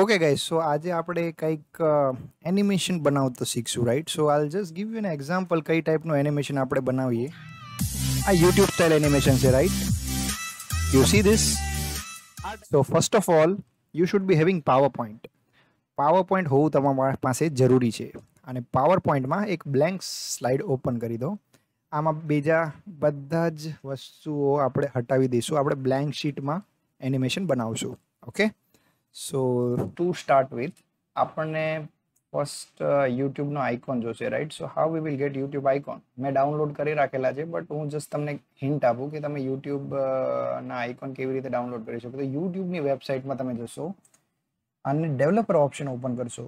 Okay guys so આજે આપણે કંઈક એનિમેશન બનાવતો શીખશું right so I'll just give you an example કઈ ટાઈપનું એનિમેશન આપણે બનાવીએ. આ યુટ્યુબ સ્ટાઇલ એનિમેશન છે right you see this so first of all you should be having PowerPoint PowerPoint હોવું તમારા પાસે જરૂરી છે. અને પાવર પોઈન્ટમાં એક બ્લેન્ક સ્લાઇડ ઓપન કરી દો. આમાં બીજા બધા જ વસ્તુઓ આપણે હટાવી દઈશું. આપણે બ્લેન્ક શીટમાં એનિમેશન બનાવશું. Okay so to start with આપણને ફર્સ્ટ યુટ્યુબનો આઇકોન જોશે right so how we will get YouTube icon મેં ડાઉનલોડ કરી રાખેલા છે બટ હું જસ્ટ તમને હિન્ટ આપું કે તમે યુટ્યુબના આઇકોન કેવી રીતે ડાઉનલોડ કરી શકો. તો યુટ્યુબની વેબસાઇટમાં તમે જશો અને ડેવલપર ઓપ્શન ઓપન કરશો.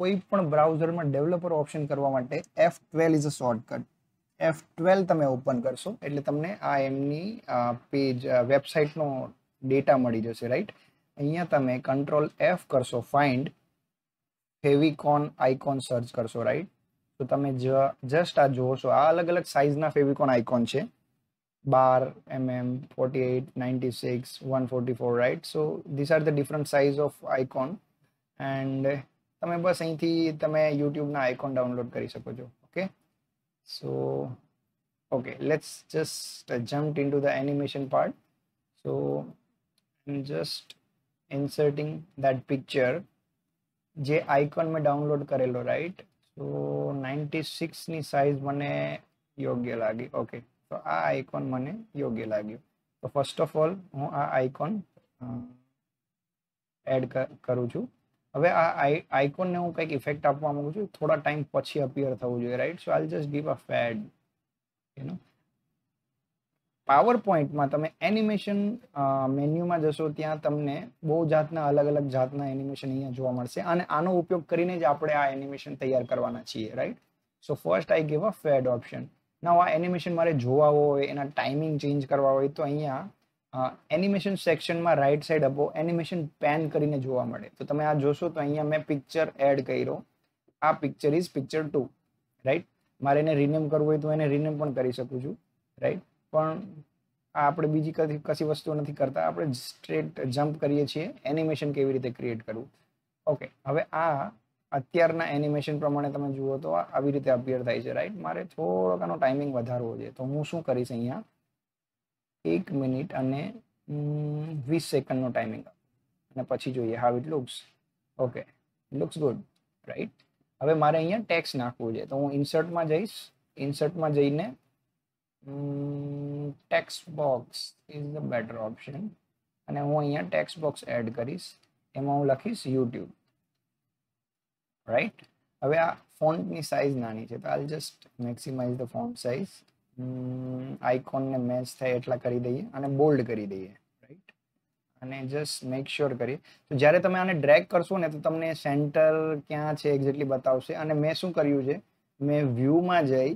કોઈ પણ બ્રાઉઝરમાં ડેવલપર ઓપ્શન કરવા માટે F twelve is a shortcut F twelve તમે ઓપન કરશો, એટલે તમને આ એમની પેજ વેબસાઇટનો ડેટા મળી જશે રાઈટ અહીંયા તમે કંટ્રોલ એફ કરશો ફાઇન્ડ ફેવિકોન આઇકોન સર્ચ કરશો રાઈટ તો તમે જસ્ટ આ જુઓ છો, આ અલગ અલગ સાઇઝના ફેવિકોન આઇકોન છે. બાર MM forty eight ninety six one forty four right so this are the different size of icon and તમે બસ અહીંથી તમે યુટ્યુબના આઇકોન ડાઉનલોડ કરી શકો છો okay so okay let's just jump in to the animation part so just inserting that picture જે icon મેં download કરેલો રાઈટ સો નાઇન્ટી સિક્સની સાઇઝ મને યોગ્ય લાગી ઓકે તો આ આઇકોન મને યોગ્ય લાગ્યું તો ફર્સ્ટ ઓફ ઓલ હું આ આઇકોન એડ કરું છું હવે આ આઇકોનને હું કંઈક ઇફેક્ટ આપવા માંગુ છું થોડા ટાઈમ પછી અપિયર થવું જોઈએ right so I just give a fade you know power પોઈન્ટમાં તમે એનિમેશન મેન્યુમાં જશો ત્યાં તમને બહુ જાતના અલગ અલગ જાતના એનિમેશન અહીંયા જોવા મળશે અને આનો ઉપયોગ કરીને જ આપણે આ એનિમેશન તૈયાર કરવાના છીએ right so first I give a fade option ના આ એનિમેશન મારે જોવા હોય, એના ટાઈમિંગ ચેન્જ કરવા હોય, તો અહીંયા એનિમેશન સેક્શનમાં રાઈટ સાઈડ અપો એનિમેશન પેન કરીને જોવા મળે. તો તમે આ જોશો તો અહીંયા મેં પિક્ચર એડ કર્યો. આ picture is picture two right મારે એને રિનેમ કરવું હોય તો એને રિનેમ પણ કરી શકું છું રાઈટ પણ આ આપણે બીજી કશી વસ્તુ નથી કરતા. આપણે સ્ટ્રેટ જમ્પ કરીએ છીએ. એનિમેશન કેવી રીતે ક્રિએટ કરવું? ઓકે હવે આ અત્યારના એનિમેશન પ્રમાણે તમે જુઓ તો આવી રીતે અપિયર થાય છે રાઈટ મારે થોડોક આનો ટાઈમિંગ વધારવો છે. તો હું શું કરીશ અહીંયા? એક મિનિટ અને વીસ સેકન્ડનો ટાઈમિંગ અને પછી જોઈએ how it looks okay looks good right હવે મારે અહીંયા ટેક્સ નાખવું છે. તો હું ઇન્સર્ટમાં જઈશ. ઇન્સર્ટમાં જઈને text box is the better option અને હું અહીંયા ટેક્સ્ટ બોક્સ એડ કરીશ. એમાં હું લખીશ યુટ્યુબ રાઈટ હવે આ ફોન્ટની સાઇઝ નાની છે, તો I'll just maximize the font size આઇકોનને match થાય એટલા કરી દઈએ અને બોલ્ડ કરી દઈએ. રાઈટ અને જસ્ટ મેક શ્યોર કરીએ. તો જ્યારે તમે આને ડ્રેક કરશો ને, તો તમને સેન્ટર ક્યાં છે એક્ઝેક્ટલી બતાવશે. અને મેં શું કર્યું છે? મેં વ્યૂમાં જઈ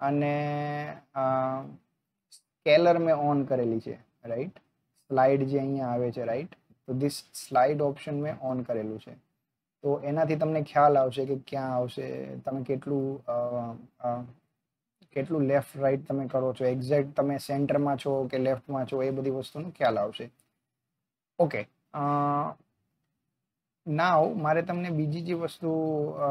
અને સ્કેલર મેં ઓન કરેલી છે, રાઈટ? સ્લાઇડ જે અહીંયા આવે છે, રાઈટ? તો ધીસ સ્લાઇડ ઓપ્શન મેં ઓન કરેલું છે. તો એનાથી તમને ખ્યાલ આવશે કે ક્યાં આવશે, તમે કેટલું કેટલું લેફ્ટ રાઈટ તમે કરો છો એક્ઝેક્ટ તમે સેન્ટરમાં છો કે લેફ્ટમાં છો, એ બધી વસ્તુનો ખ્યાલ આવશે. ઓકે નાવ મારે તમને બીજી જે વસ્તુ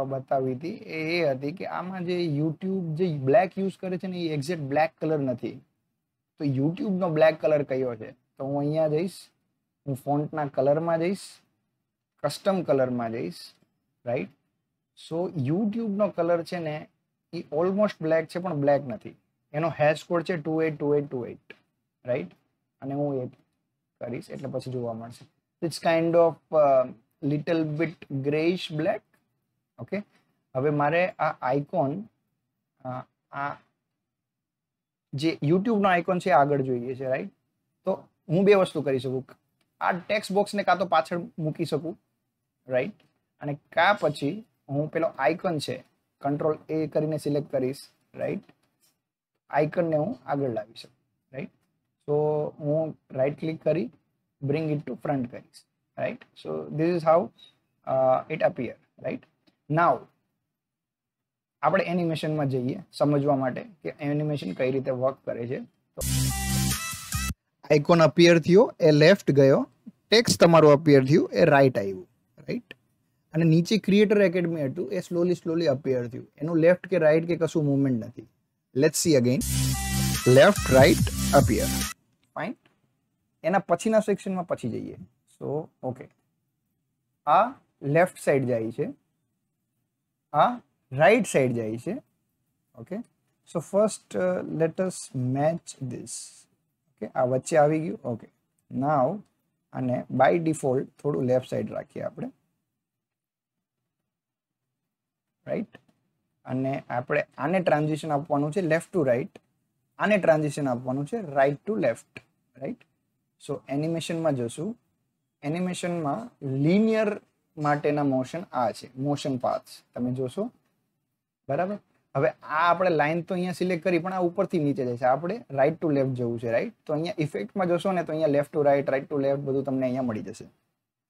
બતાવી હતી, એ એ હતી કે આમાં જે યુટ્યુબ જે બ્લેક યુઝ કરે છે ને, એ એક્ઝેક્ટ બ્લેક કલર નથી. તો યુટ્યુબનો બ્લેક કલર કયો છે? તો હું અહીંયા જઈશ, હું ફોન્ટના કલરમાં જઈશ કસ્ટમ કલરમાં જઈશ રાઈટ સો યુટ્યુબનો કલર છે ને, એ ઓલમોસ્ટ બ્લેક છે, પણ બ્લેક નથી. એનો હેશ કોડ છે two eight two eight two eight right અને હું એ કરીશ, એટલે પછી જોવા મળશે. It's kind of little bit greyish black okay હવે મારે આ આઇકોન આ જે યુટ્યુબનો આઇકોન છે આગળ જોઈએ છે રાઈટ તો હું બે વસ્તુ કરી શકું. આ ટેક્સ્ટ બોક્સને કાં તો પાછળ મૂકી શકું રાઈટ અને કા પછી હું પેલો આઇકન છે કંટ્રોલ એ કરીને સિલેક્ટ કરીશ રાઈટ આઇકનને હું આગળ લાવી શકું રાઈટ સો હું રાઈટ ક્લિક કરી બ્રિંગ ઇટ ટુ ફ્રન્ટ કરીશ. Right so is is how it appear right now આપણે એનિમેશનમાં જઈએ સમજવા માટે કે એનિમેશન કઈ રીતે વર્ક કરે છે. તો આઇકોન અપિયર થયો એ લેફ્ટ ગયો ટેક્સ્ટ તમારું અપિયર થયું એ રાઈટ આવ્યું રાઈટ અને નીચે ક્રિએટર એકેડમી હતું એ સ્લોલી સ્લોલી અપિયર થયું. એનું લેફ્ટ કે રાઈટ કે કશું મુવમેન્ટ નથી. Let's see again left right appear fine એના પછીના સેક્શનમાં પછી જઈએ. સો ઓકે આ લેફ્ટ સાઈડ જાય છે. આ રાઈટ સાઈડ જાય છે. Okay so first let's match this okay આ વચ્ચે આવી ગયું. ઓકે નાવ અને બાય ડિફોલ્ટ થોડું લેફ્ટ સાઈડ રાખીએ આપણે. રાઈટ અને આપણે આને ટ્રાન્ઝિશન આપવાનું છે લેફ્ટ ટુ રાઈટ આને ટ્રાન્ઝિશન આપવાનું છે right to left right so એનિમેશનમાં જશું. એનિમેશનમાં લિનિયર માટેના મોશન આ છે મોશન પાથ તમે જોશો? બરાબર? હવે આ આપણે લાઈન તો અહીંયા સિલેક્ટ કરી, પણ આ ઉપરથી નીચે જાય છે. આપણે રાઈટ ટુ લેફ્ટ જવું છે રાઈટ તો અહીંયા ઇફેક્ટમાં જોશો ને, તો અહીંયા left to right right to left બધું તમને અહીંયા મળી જશે.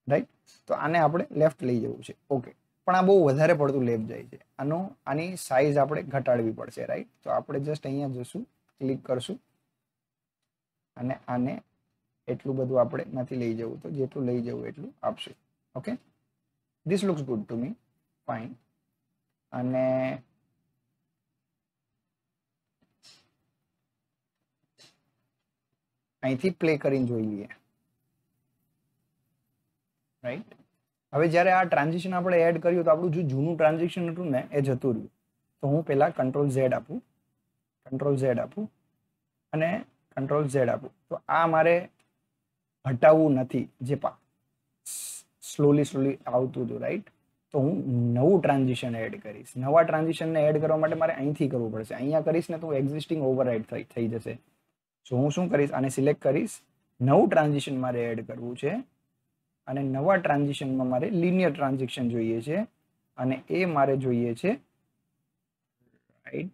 રાઈટ તો આને આપણે લેફ્ટ લઈ જવું છે. ઓકે પણ આ બહુ વધારે પડતું લેફ્ટ જાય છે. આનો, આની સાઈઝ આપણે ઘટાડવી પડશે રાઈટ તો આપણે જસ્ટ અહીંયા જશું ક્લિક કરશું. અને આને એટલું બધું આપણે નથી લઈ જવું, તો જેટલું લઈ જવું એટલું આપશે. Okay this looks good to me fine અને અહીંથી પ્લે કરીને જોઈ લઈએ. રાઈટ હવે જ્યારે આ ટ્રાન્ઝેક્શન આપણે એડ કર્યું તો આપણું જે જૂનું ટ્રાન્ઝેક્શન હતું ને, એ જતું રહ્યું. તો હું પહેલાં કંટ્રોલ ઝેડ આપું. કંટ્રોલ ઝેડ આપું અને કંટ્રોલ ઝેડ આપું. તો આ મારે હટાવવું નથી, જે પા સ્લોલી સ્લોલી આવતું હતું રાઈટ તો હું નવું ટ્રાન્ઝિશન એડ કરીશ. નવા ટ્રાન્ઝિશનને એડ કરવા માટે મારે અહીંથી કરવું પડશે. અહીંયા કરીશ ને તો એક્ઝિસ્ટિંગ ઓવરરાઇડ થઈ થઈ જશે. સો હું શું કરીશ? આને સિલેક્ટ કરીશ. નવું ટ્રાન્ઝિશન મારે એડ કરવું છે. અને નવા ટ્રાન્ઝિશનમાં મારે લિનિયર ટ્રાન્ઝેક્શન જોઈએ છે. અને એ મારે જોઈએ છે રાઈટ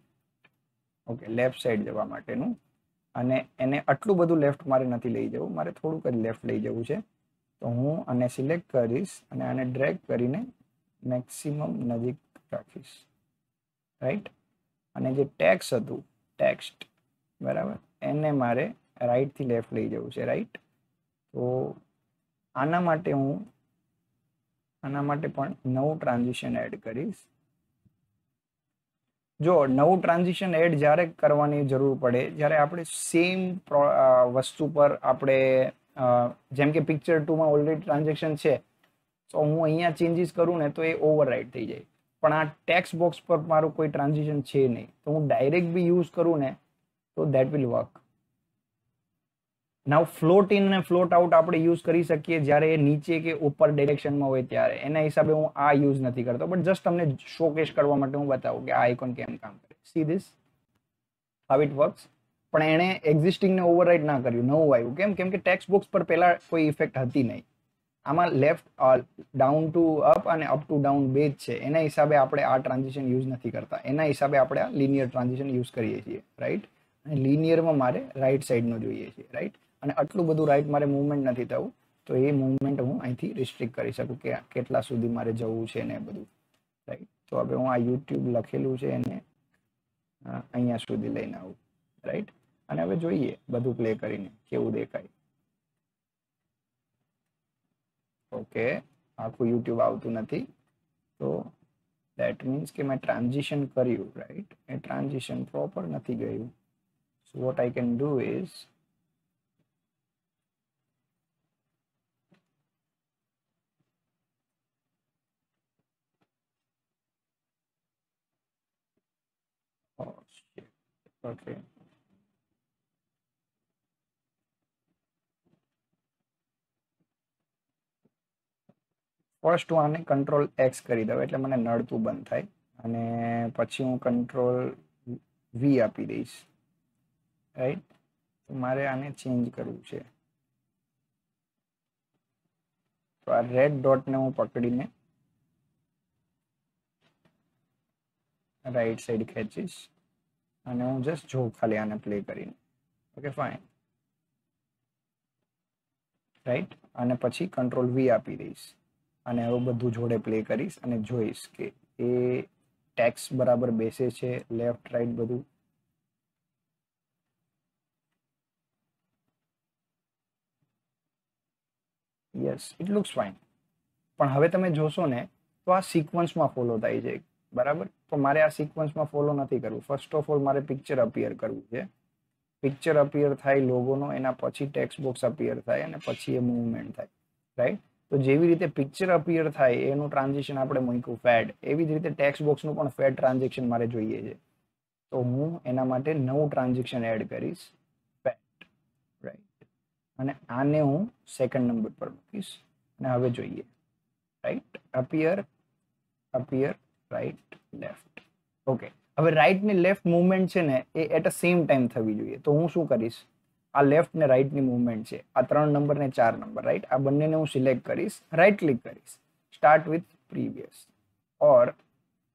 ઓકે લેફ્ટ સાઈડ જવા માટેનું. અને એને આટલું બધું લેફ્ટ મારે નથી લઈ જવું. મારે થોડુંક જ લેફ્ટ લઈ જવું છે. તો હું આને સિલેક્ટ કરીશ અને આને ડ્રેગ કરીને મેક્સિમમ નજીક રાખીશ. રાઈટ અને જે ટેક્સ હતું ટેક્સ્ટ બરાબર? એને મારે રાઈટથી લેફ્ટ લઈ જવું છે. રાઈટ તો આના માટે હું, આના માટે પણ નવું ટ્રાન્ઝિશન એડ કરીશ. જો નવું ટ્રાન્ઝિશન એડ જ્યારે કરવાની જરૂર પડે, જ્યારે આપણે સેમ વસ્તુ પર આપણે જેમ કે પિક્ચર ટુમાં ઓલરેડી ટ્રાન્ઝેક્શન છે, તો હું અહીંયા ચેન્જીસ કરું ને તો એ ઓવરરાઇડ થઈ જાય. પણ આ ટેક્સ બોક્સ પર મારું કોઈ ટ્રાન્ઝેક્શન છે નહીં. તો હું ડાયરેક્ટ બી યુઝ કરું ને, તો that will work now float in અને ફ્લોટ આઉટ આપણે યુઝ કરી શકીએ જ્યારે એ નીચે કે ઉપર ડિરેક્શનમાં હોય ત્યારે. એના હિસાબે હું આ યુઝ નથી કરતો. બટ જસ્ટ તમને શોકેશ કરવા માટે હું બતાવું કે આ આઇકોન કેમ કામ કરે. See this how it works પણ એણે એક્ઝિસ્ટિંગને ઓવરરાઇડ ના કર્યું. નવું આવ્યું. કેમ? કેમ કે ટેક્સ બોક્સ પર પહેલાં કોઈ ઇફેક્ટ હતી નહીં. આમાં લેફ્ટ ડાઉન ટુ અપ અને અપ ટુ ડાઉન બે જ છે. એના હિસાબે આપણે આ ટ્રાન્ઝિશન યુઝ નથી કરતા. એના હિસાબે આપણે આ લિનિયર ટ્રાન્ઝિશન યુઝ કરીએ છીએ. રાઈટ અને લિનિયરમાં મારે રાઈટ સાઈડનો જોઈએ છીએ. રાઈટ અને આટલું બધું રાઈટ મારે મૂવમેન્ટ નથી થવું તો એ મુવમેન્ટ હું અહીંથી રિસ્ટ્રિક્ટ કરી શકું કે કેટલા સુધી મારે જવું છે ને બધું. રાઈટ તો હવે હું આ યુટ્યુબ લખેલું છે એને અહીંયા સુધી લઈને આવું. રાઈટ અને હવે જોઈએ બધું પ્લે કરીને કેવું દેખાય. ઓકે આખું યુટ્યુબ આવતું નથી. તો દેટ મીન્સ કે મેં ટ્રાન્ઝિશન કર્યું. રાઈટ એ ટ્રાન્ઝિશન પ્રોપર નથી ગયું. So what I can do is Okay. First હું આને કંટ્રોલ એક્સ કરી દઉં, એટલે મને નડતું બંધ થાય. અને પછી હું કંટ્રોલ વી આપી દઈશ. રાઈટ તો મારે આને ચેન્જ કરવું છે. તો આ રેડ ડોટને હું પકડીને રાઈટ સાઈડ ખેંચીશ. અને હું જસ્ટ જો ખાલી આને પ્લે કરીને. ઓકે ફાઇન રાઈટ અને પછી કંટ્રોલ વી આપી દઈશ. અને હવે બધું જોડે પ્લે કરીશ અને જોઈશ કે એ ટેક્સ બરાબર બેસે છે લેફ્ટ રાઈટ બધું? યસ ઇટ લુક્સ ફાઇન પણ હવે તમે જોશો ને, તો આ સિક્વન્સમાં ફોલો થાય છે બરાબર? તો મારે આ સિક્વન્સમાં ફોલો નથી કરવું. ફર્સ્ટ ઓફ ઓલ મારે પિક્ચર અપિયર કરવું છે. પિક્ચર અપિયર થાય લોગોનો એના પછી ટેક્સ્ટ બોક્સ અપિયર થાય અને પછી એ મૂવમેન્ટ થાય. રાઈટ તો જેવી રીતે પિક્ચર અપિયર થાય, એનું ટ્રાન્ઝેક્શન આપણે મૂક્યું ફેડ એવી જ રીતે ટેક્સ્ટ બોક્સનું પણ ફેડ ટ્રાન્ઝેક્શન મારે જોઈએ છે. તો હું એના માટે નવું ટ્રાન્ઝેક્શન એડ કરીશ ફેટ રાઈટ અને આને હું સેકન્ડ નંબર પર મૂકીશ. અને હવે જોઈએ. Right appear appear right left okay હવે રાઈટ ને લેફ્ટ મુવમેન્ટ છે ને, એ એટ અ સેમ ટાઈમ થવી જોઈએ. તો હું શું કરીશ? આ લેફ્ટ ને રાઈટની મુવમેન્ટ છે. આ ત્રણ નંબર ને ચાર નંબર રાઈટ આ બંનેને હું સિલેક્ટ કરીશ રાઈટ ક્લિક કરીશ. સ્ટાર્ટ વિથ પ્રીવિયસ ઓર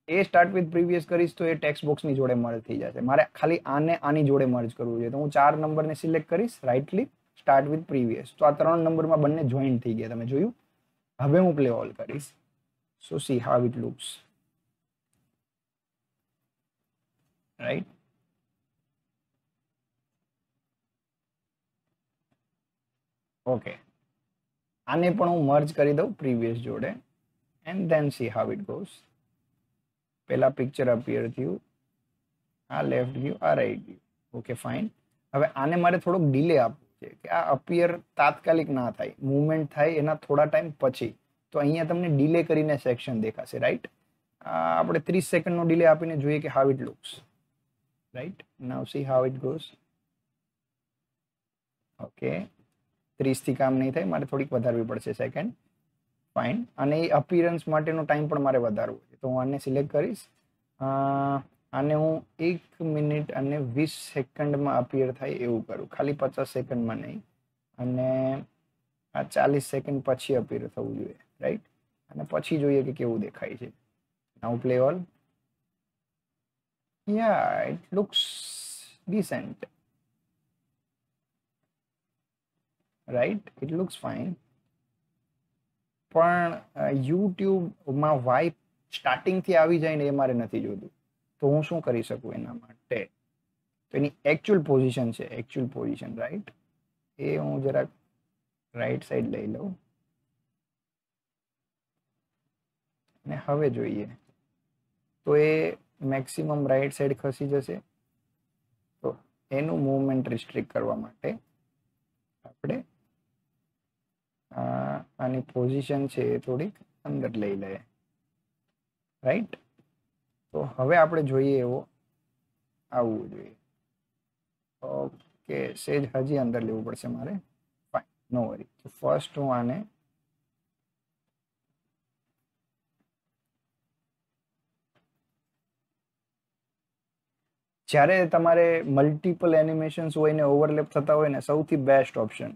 એ સ્ટાર્ટ વિથ પ્રીવિયસ કરીશ તો એ ટેક્સ્ટ બોક્સની જોડે મર્જ થઈ જશે. મારે ખાલી આને આની જોડે મર્જ કરવું જોઈએ તો હું ચાર નંબરને સિલેક્ટ કરીશ right click start with previous તો આ ત્રણ નંબરમાં બંને જોઈન્ટ થઈ ગયા. તમે જોયું? હવે હું પ્લે ઓલ કરીશ. So see how it looks right okay આને પણ હું મર્જ કરી દઉં પ્રીવિયસ જોડે and then see how it goes પહેલાં પિક્ચર અપિયર થયું, આ લેફ્ટ ગયું, આ રાઈટ ગયું. ઓકે ફાઇન હવે આને મારે થોડોક ડિલે આપવું છે કે આ અપિયર તાત્કાલિક ના થાય મુવમેન્ટ થાય એના થોડા ટાઈમ પછી. તો અહીંયા તમને ડિલે કરીને સેક્શન દેખાશે રાઈટ આપણે ત્રીસ સેકન્ડનો ડિલે આપીને જોઈએ કે how it looks right now see how it goes okay ત્રીસથી કામ નહીં થાય. મારે થોડીક વધારવી પડશે સેકન્ડ ફાઇન અને એ અપિયરન્સ માટેનો ટાઈમ પણ મારે વધારવો છે. તો હું આને સિલેક્ટ કરીશ. આને હું એક મિનિટ અને વીસ સેકન્ડમાં અપિયર થાય એવું કરું. ખાલી પચાસ સેકન્ડમાં નહીં. અને આ ચાલીસ સેકન્ડ પછી અપિયર થવું જોઈએ રાઈટ અને પછી જોઈએ કે કેવું દેખાય છે. Now play all yeah it looks decent right it looks fine પણ યુટ્યુબમાં વાઇપ સ્ટાર્ટિંગથી આવી જાય ને એ મારે નથી જોતું. તો હું શું કરી શકું એના માટે? તો એની એકચ્યુઅલ પોઝિશન છે એકચ્યુઅલ પોઝિશન રાઈટ એ હું જરાક રાઈટ સાઈડ લઈ લઉં. અને હવે જોઈએ. તો એ મેક્સિમમ રાઈટ સાઈડ ખસી જશે, તો એનું મૂવમેન્ટ રિસ્ટ્રિક્ટ કરવા માટે આપણે આની પોઝિશન છે એ થોડીક અંદર લઈ લઈએ. રાઈટ તો હવે આપણે જોઈએ એવો, આવવું જોઈએ. ઓકે સેજ હજી અંદર લેવું પડશે મારે. ફાઇન નો વરી તો ફર્સ્ટ હું આને જ્યારે તમારે મલ્ટિપલ એનિમેશન્સ હોય ને ઓવરલેપ થતા હોય ને સૌથી બેસ્ટ ઓપ્શન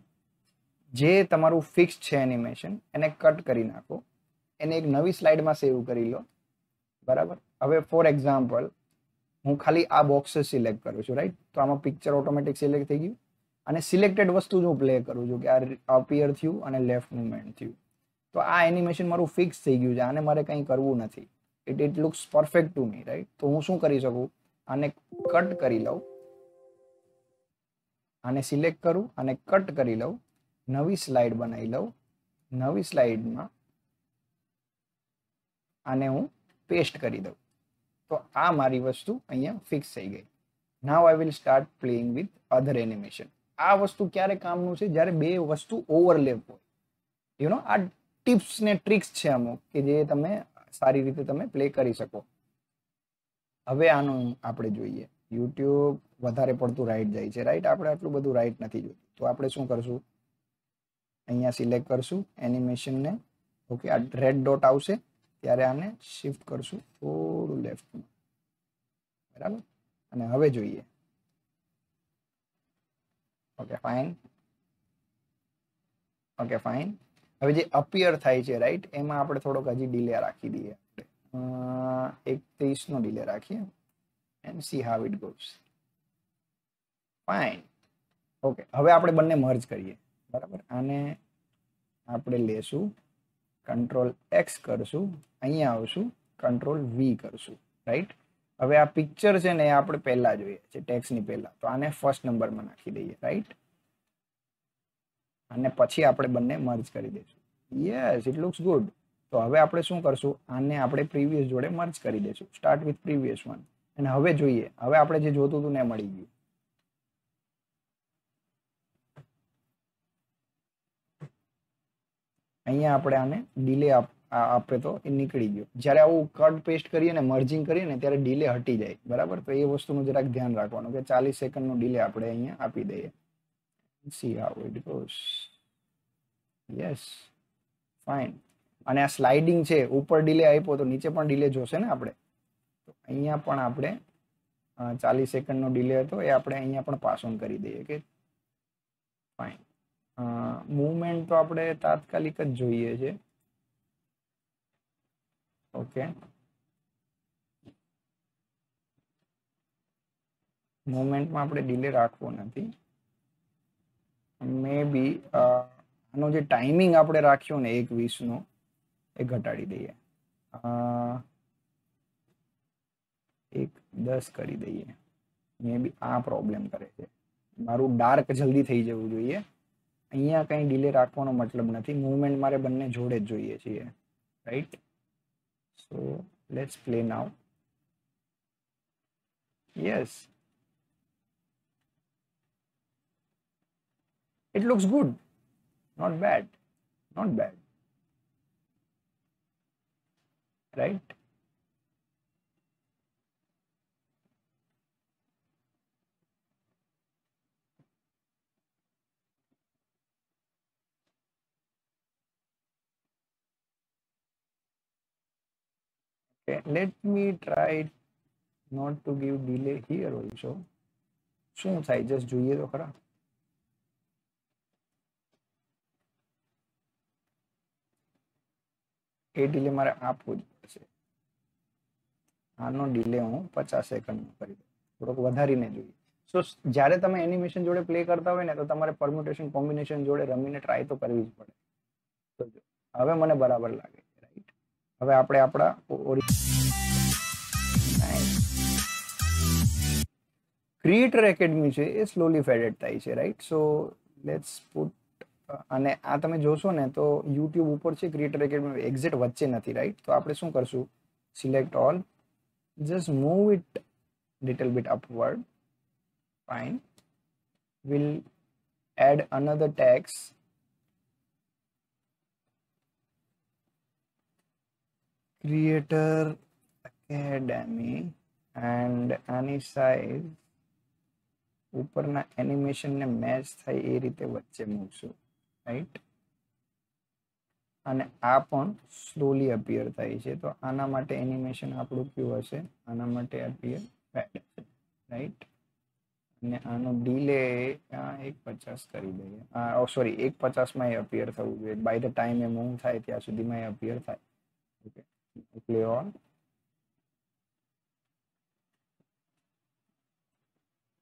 જે તમારું ફિક્સ છે એનિમેશન એને કટ કરી નાખો. એને એક નવી સ્લાઇડમાં સેવ કરી લો. બરાબર? હવે ફોર એક્ઝામ્પલ હું ખાલી આ બોક્સ સિલેક્ટ કરું છું રાઈટ તો આમાં પિક્ચર ઓટોમેટિક સિલેક્ટ થઈ ગયું. અને સિલેક્ટેડ વસ્તુ જ હું પ્લે કરું છું, કે આ અપિયર થયું અને લેફ્ટ મુવમેન્ટ થયું. તો આ એનિમેશન મારું ફિક્સ થઈ ગયું છે, આને મારે કંઈ કરવું નથી. It it looks perfect to me right તો હું શું કરી શકું? આને કટ કરી લઉં. આને સિલેક્ટ કરું અને કટ કરી લઉં. નવી સ્લાઇડ બનાવી લઉં. નવી સ્લાઇડમાં આને હું પેસ્ટ કરી દઉં. તો આ મારી વસ્તુ અહીંયા ફિક્સ થઈ ગઈ. Now I will start playing with other animation આ વસ્તુ ક્યારે કામનું છે? જ્યારે બે વસ્તુ ઓવરલેપ હોય. યુ નો આ ટિપ્સ ને ટ્રિક્સ છે અમુક કે જે તમે સારી રીતે તમે પ્લે કરી શકો. હવે આનું આપણે જોઈએ. યુટ્યુબ વધારે પડતું રાઈટ જાય છે. રાઈટ આપણે આટલું બધું રાઈટ નથી જોતું. તો આપણે શું કરશું? અહીંયા સિલેક્ટ કરશું એનિમેશનને ઓકે આ રેડ ડોટ આવશે. ત્યારે આને શિફ્ટ કરશું થોડું લેફ્ટમાં બરાબર? અને હવે જોઈએ. ઓકે ફાઇન ઓકે ફાઇન હવે જે અપિયર થાય છે રાઈટ એમાં આપણે થોડોક હજી ડિલે રાખી દઈએ. આપણે એકત્રીસ નો ડિલે રાખીએ and see how it goes fine okay હવે આપણે બંને મર્જ કરીએ. બરાબર? આને આપણે લેશું કંટ્રોલ એક્સ કરશું, અહીંયા આવશું કંટ્રોલ વી કરશું રાઈટ હવે આ પિક્ચર છે ને એ આપણે પહેલા જોઈએ છે ટેક્સની પહેલા. તો આને ફર્સ્ટ નંબરમાં નાખી દઈએ રાઈટ અને પછી આપણે બંને મર્જ કરી દઈશું. યસ ઇટ લુક્સ ગુડ તો હવે આપણે શું કરશું? આને આપણે પ્રીવિયસ જોડે મર્જ કરી દઈશું. સ્ટાર્ટ વિથ પ્રીવિયસ વન અને હવે જોઈએ. હવે આપણે જે જોતું હતું ને મળી ગયું. અહીંયા આપણે આને ડીલે આપે તો એ નીકળી ગયો. જ્યારે આવું કટ પેસ્ટ કરીએ ને મર્જિંગ કરીએ ને ત્યારે ડીલે હટી જાય. બરાબર? તો એ વસ્તુનું જરાક ધ્યાન રાખવાનું કે ચાલીસ સેકન્ડનો ડીલે આપણે અહીંયા આપી દઈએ. See how it goes yes fine અને આ સ્લાઇડિંગ છે, ઉપર ડીલે આપ્યો તો નીચે પણ ડીલે જોશે ને આપણે? તો અહીંયા પણ આપણે ચાલીસ સેકન્ડનો ડીલે હતો, એ આપણે અહીંયા પણ પાસ ઓન કરી દઈએ કે ફાઇન મુવમેન્ટ તો આપણે તાત્કાલિક જ જોઈએ છે. ઓકે મુવમેન્ટમાં આપણે ડીલે રાખવો નથી. મે બી આનો જે ટાઈમિંગ આપણે રાખ્યો ને એક વીસનો એ ઘટાડી દઈએ. એક દસ કરી દઈએ. મે બી આ પ્રોબ્લેમ કરે છે. મારું ડાર્ક જલ્દી થઈ જવું જોઈએ. અહીંયા કંઈ ડીલે રાખવાનો મતલબ નથી. મુવમેન્ટ મારે બંને જોડે જ જોઈએ છીએ. Right so let's play now yes it looks good not bad not bad. Right okay let me try not to give delay here also શું થાય જસ્ટ જોઈએ તો ખરા એ ડિલે મારે આપવું આનો ડીલે હું પચાસ સેકન્ડનો કરી દઉં. થોડોક વધારીને જોઈએ. સો જ્યારે તમે એનિમેશન જોડે પ્લે કરતા હોય ને, તો તમારે પરમ્યુટેશન કોમ્બિનેશન જોડે રમીને ટ્રાય તો કરવી જ પડે. તો હવે મને બરાબર લાગે રાઈટ હવે આપણે આપણા ક્રિએટર એકેડમી છે, એ સ્લોલી ફેડેડ થાય છે રાઈટ સો લેટ્સ પુટ અને આ તમે જોશો ને, તો યુટ્યુબ ઉપર છે ક્રિએટર એકેડમી એક્ઝેક્ટ વચ્ચે નથી રાઈટ તો આપણે શું કરશું? Select all just move it little bit upward fine will add another text creator academy and આની સાઈઝ ઉપરના એનિમેશનને મેચ થાય એ રીતે વચ્ચે મૂકશું રાઈટ અને આ પણ સ્લોલી અપિયર થાય છે. તો આના માટે એનિમેશન આપણું કયું હશે? આના માટે અપિયર બેડ રાઈટ અને આનો ડીલે એક પચાસ કરી દઈએ. સોરી એક પચાસમાં એ અપિયર થવું જોઈએ. બાય ધ ટાઈમ એ મૂવ થાય ત્યાં સુધીમાં એ અપિયર થાય. ઓકે પ્લે ઓન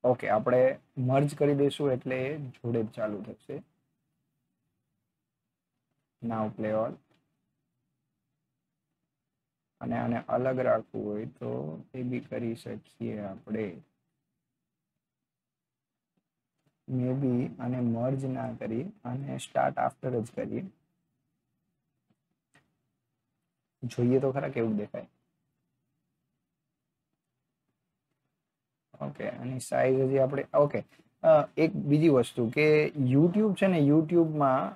ઓકે આપણે મર્જ કરી દઈશું એટલે એ જોડે જ ચાલુ થશે. નાવ પ્લે ઓલ અને આને અલગ રાખવું હોય તો એ બી કરી શકીએ આપણે. મે બી આને મર્જ ના કરી અને સ્ટાર્ટ આફ્ટર જ કરીએ. જોઈએ તો ખરા કેવું દેખાય. ઓકે અને સાઈઝ હજી આપણે ઓકે એક બીજી વસ્તુ કે યુટ્યુબ છે ને યુટ્યુબમાં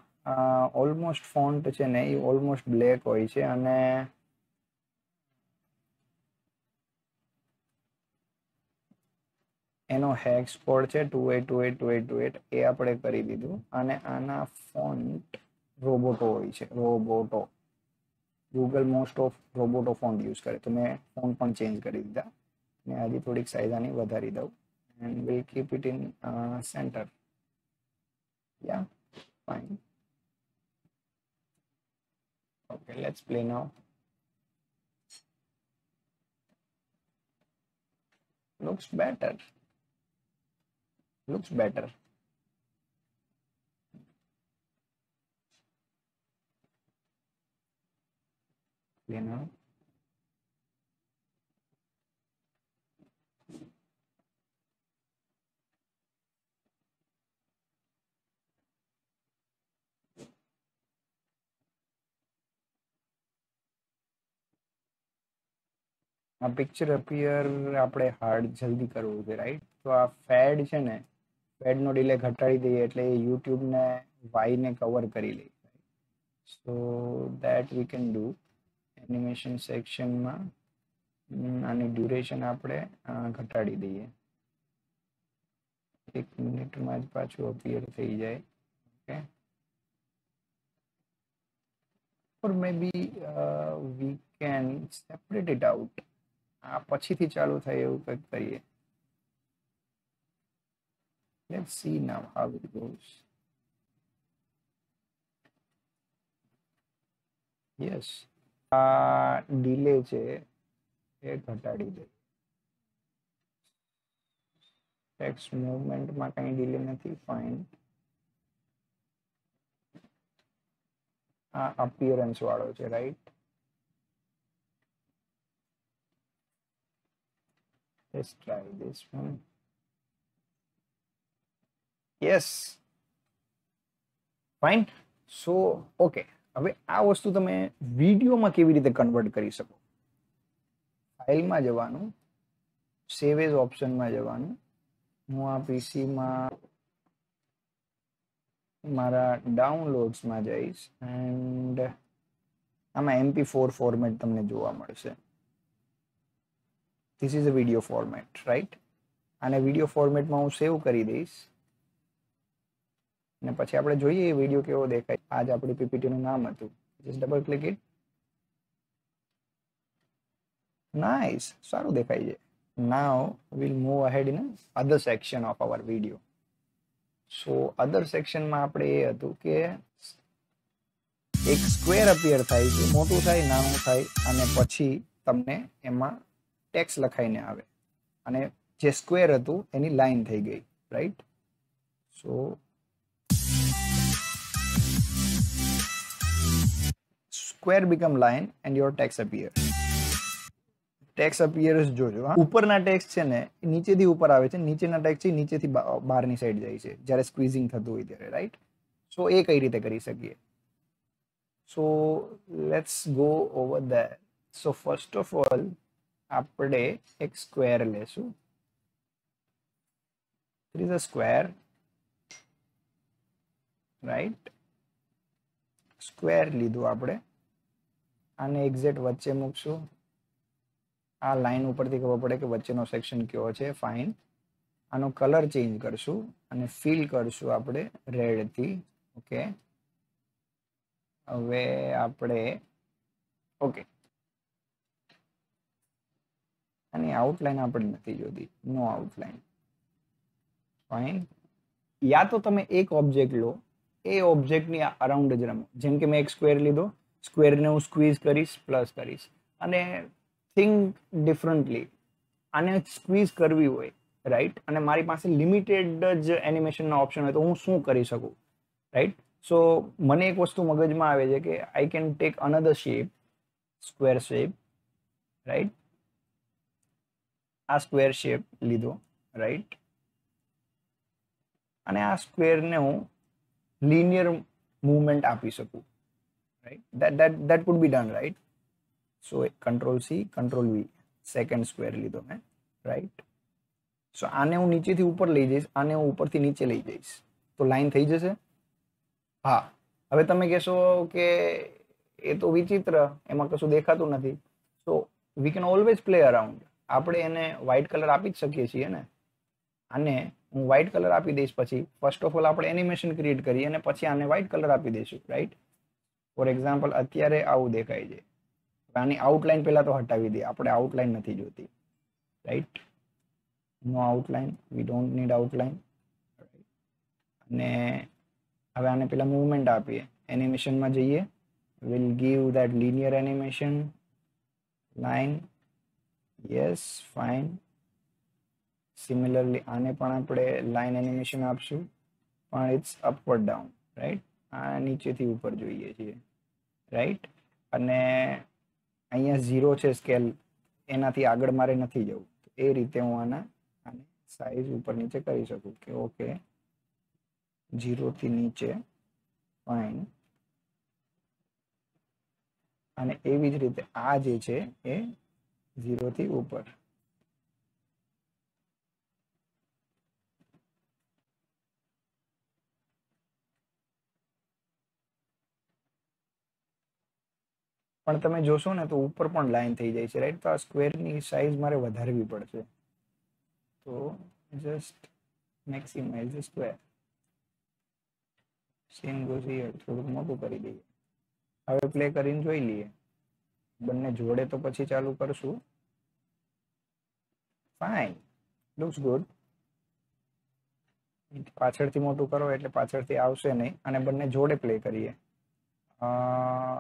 ઓલમોસ્ટ ફોન્ટ છે ને એ ઓલમોસ્ટ બ્લેક હોય છે અને એનો હેક્સ કોડ છે two eight two eight two eight two eight એ આપણે કરી દીધું. અને આના ફોન્ટ રોબોટો હોય છે, Roboto. Google most of Roboto font use કરે. તો મેં ફોન પણ ચેન્જ કરી દીધા. ને હજી થોડીક આની વધારી દઉં. And will keep it in centre yeah fine Okay, let's play now. Looks better. Looks better. Play now. આ પિક્ચર અપિયર આપણે હાર્ડ જલ્દી કરવું છે રાઈટ તો આ ફેડ છે ને ફેડનો ડિલે ઘટાડી દઈએ એટલે એ યુટ્યુબને વાયને કવર કરી લે. So that we can do animation સેક્શનમાં આની ડ્યુરેશન આપણે ઘટાડી દઈએ. એક મિનિટમાં જ પાછું અપિયર થઈ જાય okay or maybe uh, we can separate it out. આ પછીથી ચાલુ થાય એવું કંઈક કરીએ. Let's see now how it goes. Yes. આ ડિલે છે એ ઘટાડી દે. ટેક્સ્ટ મૂવમેન્ટમાં કંઈ ડિલે નથી ફાઇન આ અપિયરન્સ વાળો છે right let's try this one. Yes. Fine. So, okay. હવે આ વસ્તુ તમે વિડીયોમાં કેવી રીતે કન્વર્ટ કરી શકો? ફાઇલમાં જવાનું. સેવ એઝ ઓપ્શનમાં જવાનું. હું આ પીસીમાં મારા ડાઉનલોડ્સમાં જઈશ એન્ડ આમાં એમપી ફોર ફોર્મેટ તમને જોવા મળશે. This is a video format right અને વીડિયો ફોર્મેટમાં હું સેવ કરી દઈશ. અને પછી આપણે જોઈએ એ વીડિયો કેવો દેખાય. આજ આપણી પીપીટીનું નામ હતું. Just double click it nice સારું દેખાય છે. Now will move ahead in other section of our video so other સેક્શનમાં આપણે એ હતું કે એક સ્ક્વેર અપિયર થાય છે. મોટું થાય, નાનું થાય. અને પછી તમને એમાં ટેક્સ લખાઈને આવે. અને જે સ્ક્વેર હતું, એની લાઈન થઈ ગઈ right so square become line and your text appear text appears જોજો, હા. ઉપરના ટેક્સ છે ને નીચેથી ઉપર આવે છે. નીચેના ટેક્સ છે નીચેથી બહારની સાઈડ જાય છે, જ્યારે સ્ક્વીઝિંગ થતું હોય ત્યારે રાઈટ સો એ કઈ રીતે કરી શકીએ? So let's go over that so first of all આપણે એક સ્ક્વેર લેશું. Is a square right square લીધું આપણે. આને એક્ઝેક્ટ વચ્ચે મૂકશું. આ લાઈન ઉપરથી ખબર પડે કે વચ્ચેનો સેક્શન કયો છે? ફાઇન આનો કલર ચેન્જ કરશું અને ફિલ કરશું આપણે રેડથી ઓકે હવે આપણે ઓકે આની આઉટલાઈન આપણે નથી જોતી. નો આઉટલાઈન ફાઇન યા તો તમે એક ઓબ્જેક્ટ લો. એ ઓબ્જેક્ટની અરાઉન્ડ જ રમો. જેમ કે મેં એક સ્ક્વેર લીધો. સ્ક્વેરને હું સ્ક્વીઝ કરીશ પ્લસ કરીશ. અને થિંક ડિફરન્ટલી આને સ્ક્વીઝ કરવી હોય રાઈટ અને મારી પાસે લિમિટેડ જ એનિમેશનનો ઓપ્શન હોય તો હું શું કરી શકું? રાઈટ સો મને એક વસ્તુ મગજમાં આવે છે કે I can take another shape square shape right આ સ્ક્વેર શેપ લીધો રાઈટ અને આ સ્ક્વેરને હું લિનિયર મૂવમેન્ટ આપી શકું right that that that be be done so control C control V second square લીધો મેં રાઈટ સો આને હું નીચેથી ઉપર લઈ જઈશ, આને હું ઉપરથી નીચે લઈ જઈશ. તો લાઈન થઈ જશે? હા. હવે તમે કહેશો કે એ તો વિચિત્ર, એમાં કશું દેખાતું નથી. So we can always play around આપણે એને વ્હાઇટ કલર આપી જ શકીએ છીએ ને? આને હું વ્હાઇટ કલર આપી દઈશ પછી ફર્સ્ટ ઓફ ઓલ આપણે એનિમેશન ક્રિએટ કરીએ અને પછી આને વ્હાઇટ કલર આપી દઈશું રાઈટ ફોર એક્ઝામ્પલ અત્યારે આવું દેખાય છે. આની આઉટલાઈન પહેલાં તો હટાવી દઈએ, આપણે આઉટલાઈન નથી જોતી right no outline we don't need outline અને હવે આને પેલા મૂવમેન્ટ આપીએ. એનિમેશનમાં જઈએ. Will give that linear animation line yes fine similarly આને પણ આપણે લાઈન એનિમેશન આપશું. પણ ઇટ્સ અપવર્ડ ડાઉન રાઈટ આ નીચેથી ઉપર જોઈએ છીએ રાઈટ અને અહીંયા ઝીરો છે સ્કેલ એનાથી આગળ મારે નથી જવું. એ રીતે હું આના, આને સાઈઝ ઉપર નીચે કરી શકું કે ઓકે ઝીરોથી નીચે ફાઇન અને એવી જ રીતે આ જે છે, એ ઝીરોથી ઉપર. પણ તમે જોશો ને તો ઉપર પણ લાઈન થઈ જાય છે રાઈટ તો આ સ્ક્વેરની સાઈઝ મારે વધારવી પડશે. તો just maximize square same goes થોડુંક મોટું કરી દઈએ. હવે પ્લે કરીને જોઈ લઈએ. બંને જોડે તો પછી ચાલુ કરશું. ફાઇન લુક્સ ગુડ પાછળથી મોટું કરો એટલે પાછળથી આવશે નહીં. અને બંને જોડે પ્લે કરીએ.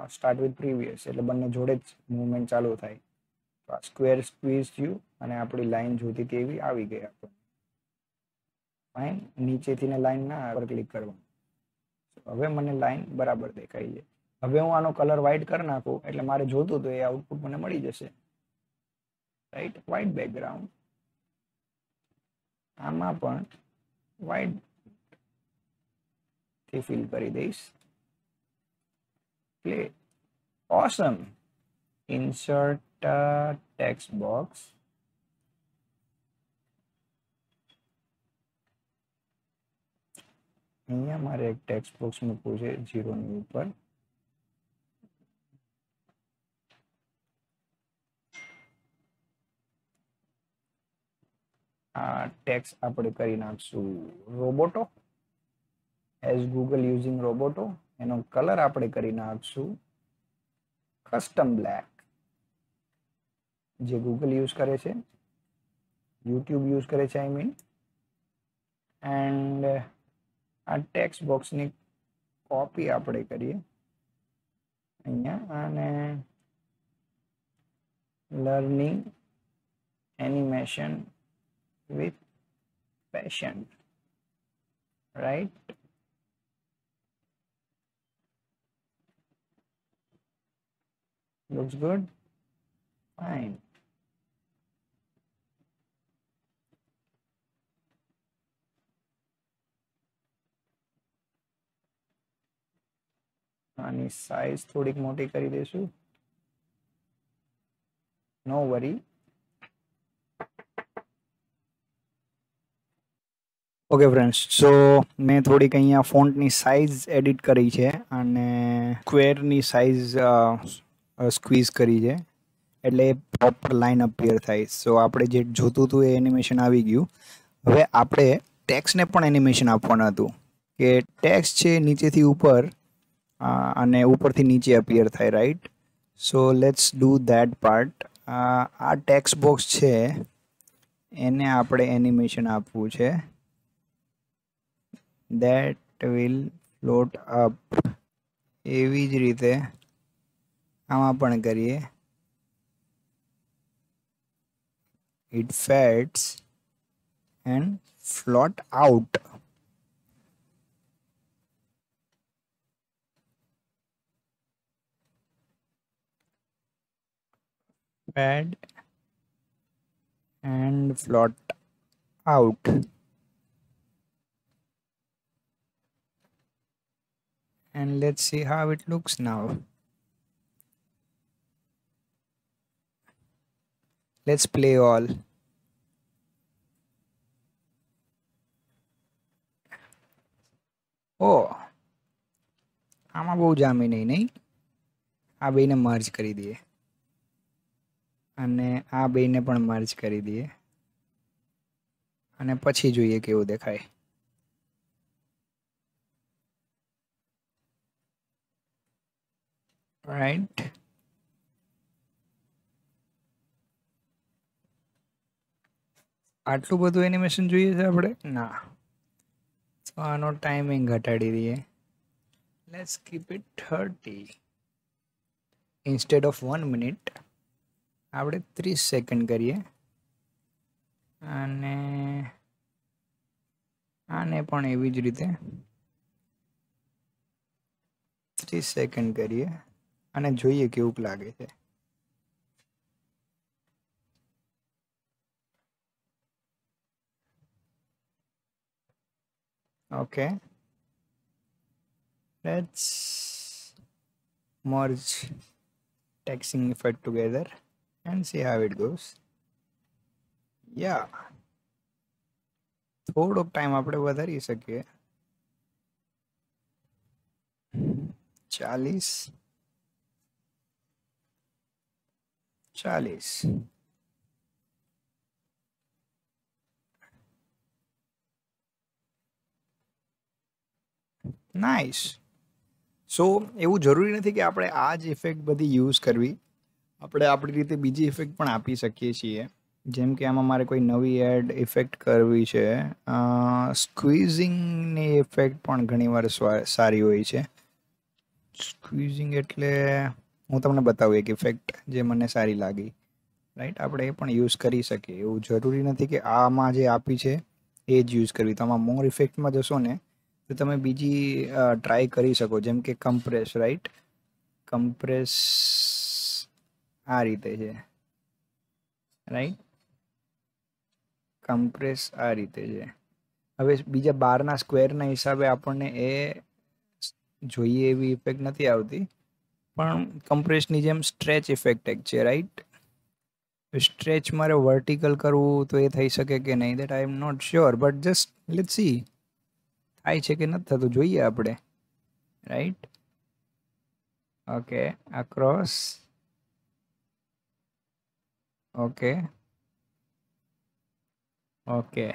સ્ટાર્ટ વિથ પ્રીવિયસ એટલે બંને જોડે જ મુવમેન્ટ ચાલુ થાય. તો આ સ્ક્વેર સ્ક્વીઝ થયું અને આપણી લાઈન જોતી કેવી આવી ગઈ આપણને. ફાઇન નીચેથી ને લાઈન ના પર ક્લિક કરવાનું. હવે મને લાઈન બરાબર દેખાય છે. હવે હું આનો કલર વ્હાઈટ કરી નાખું, એટલે મારે જોતું તો એ આઉટપુટ મને મળી જશે. રાઈટ વ્હાઈટ બેકગ્રાઉન્ડ આમાં પણ વ્હાઈટથી ફિલ કરી દઈશ. Play awesome insert text box અહીંયા મારે એક ટેક્સ્ટ બોક્સ મૂકવું છે જીરોની ઉપર. આ ટેક્સ આપણે કરી નાખશું Roboto. As Google using Roboto, એનો કલર આપણે કરી નાખશું કસ્ટમ બ્લેક જે ગૂગલ યુઝ કરે છે યુટ્યુબ યુઝ કરે છે આઈ મીન એન્ડ આ ટેક્સ્ટ બોક્સની કોપી આપણે કરીએ. અહીંયા, અને learning animation with passion right looks good fine આની સાઈઝ થોડીક મોટી કરી દઈશું નો વરી ઓકે ફ્રેન્ડ્સ સો મેં થોડીક અહીંયા ફોન્ટની સાઇઝ એડિટ કરી છે અને સ્ક્વેરની સાઇઝ સ્ક્વીઝ કરી છે. એટલે પ્રોપર લાઇન અપિયર થાય. સો આપણે જે જોતું હતું એ એનિમેશન આવી ગયું. હવે આપણે ટેક્સને પણ એનિમેશન આપવાનું હતું. કે ટેક્સ છે નીચેથી ઉપર અને ઉપરથી નીચે અપિયર થાય right so let's do that part આ ટેક્સ બોક્સ છે, એને આપણે એનિમેશન આપવું છે. that will float up એવી જ રીતે આમાં પણ કરીએ it fades and float out fade and float out and let's see how it looks now. Let's play all. ઓ, આમાં બહુ જામી નહીં નહીં આ બેને મર્જ કરી દઈએ અને આ બેને પણ મર્જ કરી દઈએ અને પછી જોઈએ કેવું દેખાય right? આટલું બધું એનિમેશન જોઈએ છે આપણે ના તો આનો ટાઈમિંગ ઘટાડી દઈએ let's keep it thirty instead of one minute આપણે ત્રીસ સેકન્ડ કરીએ અને આને પણ એવી જ રીતે ત્રીસ સેકન્ડ કરીએ અને જોઈએ કેવું લાગે છે okay let's merge texting effect together and see how it goes yeah થોડોક ટાઈમ આપણે વધારી શકીએ ચાલીસ ચાલીસ નાઇસ સો એવું જરૂરી નથી કે આપણે આ જ ઇફેક્ટ બધી યુઝ કરવી. આપણે આપણી રીતે બીજી ઇફેક્ટ પણ આપી શકીએ છીએ. જેમ કે આમાં મારે કોઈ નવી એડ ઇફેક્ટ કરવી છે. સ્ક્વીઝિંગની ઇફેક્ટ પણ ઘણીવાર સારી હોય છે. સ્ક્વીઝિંગ એટલે હું તમને બતાવું એક ઇફેક્ટ જે મને સારી લાગી. રાઈટ આપણે એ પણ યુઝ કરી શકીએ. એવું જરૂરી નથી કે આમાં જે આપી છે, એ જ યુઝ કરવી. તમે મોર ઇફેક્ટમાં જશો ને, તો તમે બીજી ટ્રાય કરી શકો. જેમ કે કમ્પ્રેસ રાઈટ કમ્પ્રેસ આ રીતે છે. રાઈટ કમ્પ્રેસ આ રીતે છે. હવે બીજા બારના સ્ક્વેરના હિસાબે આપણને એ જોઈએ એવી ઇફેક્ટ નથી આવતી. પણ કમ્પ્રેસની જેમ સ્ટ્રેચ ઇફેક્ટ એક છે રાઈટ સ્ટ્રેચ મારે વર્ટિકલ કરવું તો એ થઈ શકે કે નહીં that I am not sure but just let see થાય છે કે નથી થતું, જોઈએ આપણે right okay across okay okay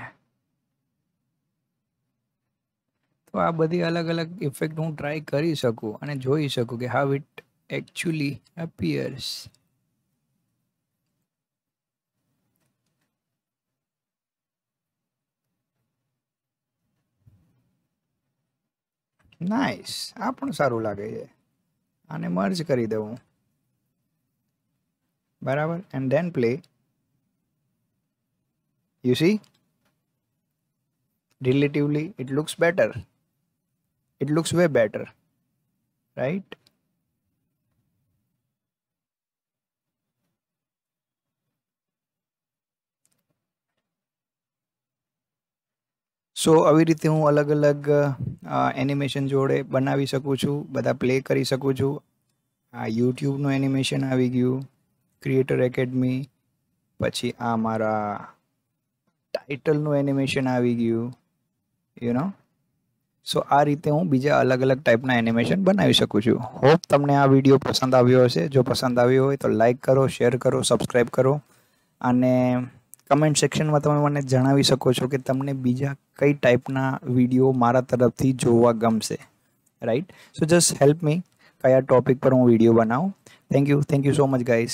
તો આ બધી અલગ અલગ ઇફેક્ટ હું ટ્રાય કરી શકું અને જોઈ શકું કે how it actually appears nice આ પણ સારું લાગે છે. આને મર્જ કરી દઉં બરાબર? And then play you see relatively it looks better it looks way better right? So આવી રીતે હું અલગ અલગ એનિમેશન જોડે બનાવી શકું છું, બધા પ્લે કરી શકું છું. આ યુટ્યુબનું એનિમેશન આવી ગયું ક્રિએટર એકેડમી પછી આ મારા ટાઇટલનું એનિમેશન આવી ગયું યુ નો સો આ રીતે હું બીજા અલગ અલગ ટાઈપના એનિમેશન બનાવી શકું છું. હોપ તમને આ વીડિયો પસંદ આવ્યો હશે. જો પસંદ આવ્યો હોય તો લાઇક કરો શેર કરો સબસ્ક્રાઈબ કરો. અને કમેન્ટ સેક્શનમાં તમે મને જણાવી શકો છો કે તમને બીજા કઈ ટાઈપના વીડિયો મારા તરફથી જોવા ગમશે. Right so just help me કયા ટોપિક પર હું વીડિયો બનાવું? Thank you thank you so much guys